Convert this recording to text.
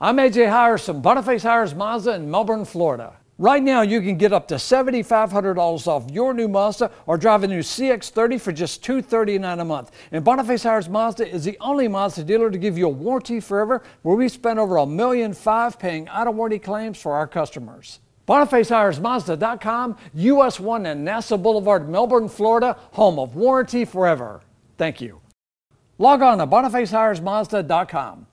I'm AJ Hiers from Boniface Hiers Mazda in Melbourne, Florida. Right now, you can get up to $7,500 off your new Mazda or drive a new CX-30 for just $239 a month. And Boniface Hiers Mazda is the only Mazda dealer to give you a warranty forever where we spend over a million five paying out of warranty claims for our customers. BonifaceHiersMazda.com, US 1 and NASA Boulevard, Melbourne, Florida, home of warranty forever. Thank you. Log on to BonifaceHiersMazda.com.